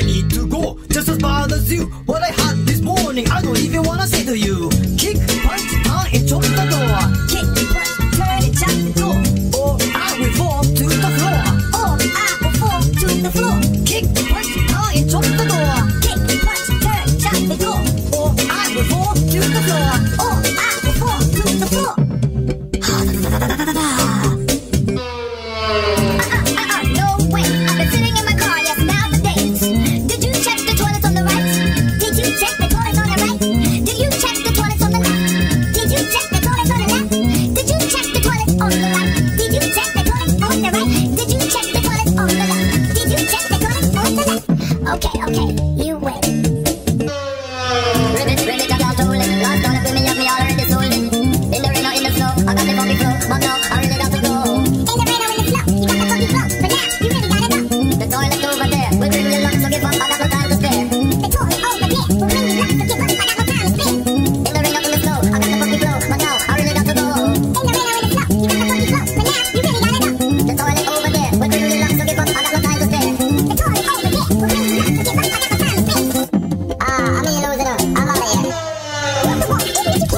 I need to go, just as bad as you. What I had this morning, I don't even wanna say to you. Kick, punch, turn, and chop the door. Kick, punch, turn, and chop the door. Or I will fall to the floor. Or I will fall to the floor. Kick, punch, turn, and chop the door. Kick, punch, turn, chop the door. Or I will fall to the floor. Or I will fall to the floor. okay, you wait. I can't hold it. Lost all the. In the rain or in the snow, I got the funky flow,